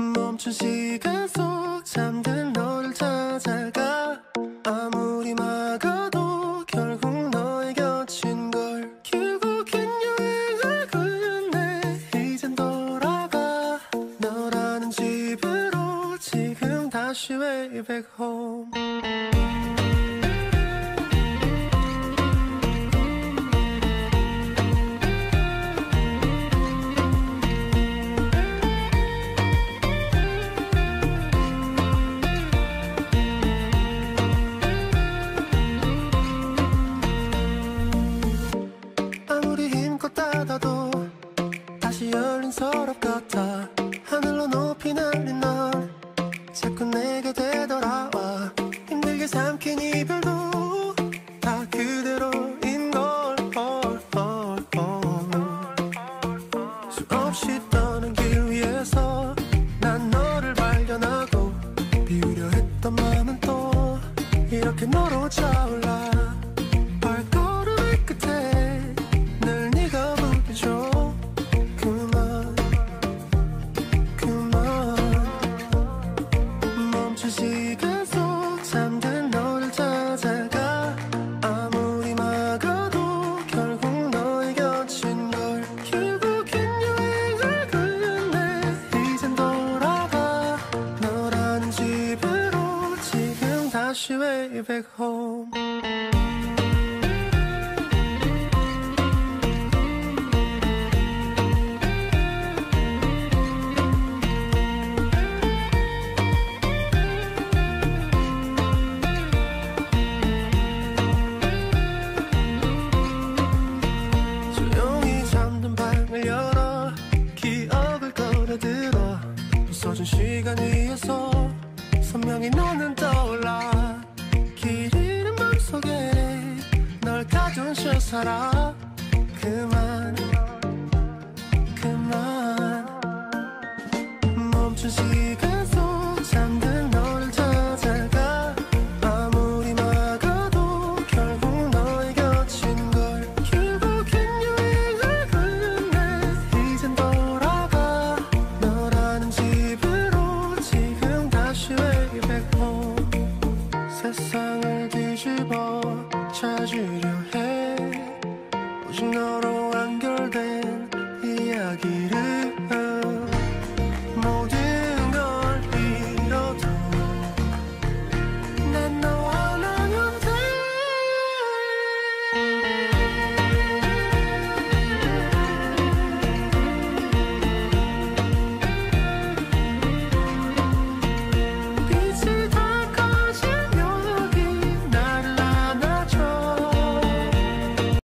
멈춘 시간 속 잠든 너를 찾아가. 아무리 막아도 결국 너의 곁인 걸 결국엔 여행을 끝내 이젠 돌아가. 너라는 집으로 지금 다시 way back home 열린 서랍 같아. 하늘로 높이 날린 넌 자꾸 내게 되돌아와. 힘들게 삼킨 이별도 다 그대로인 걸 헐, 헐, 헐. 수없이 떠는 길 위에서 난 너를 발견하고 비우려 했던 마음은 또 이렇게 너로 차올라 멈춘 시간 속 잠든 너를 찾아가 아무리 막아도 결국 너의 곁인 걸 결국엔 여행을 끝내 이젠 돌아가 너라는 집으로 지금 다시 way back home 부서진 시간 위에서 선명히 너는 떠올라 길 잃은 맘속에 널 가둔 채 살아 그만 그만. 멈춘 시간 세상을 뒤집어 찾으려 해. 오직 너로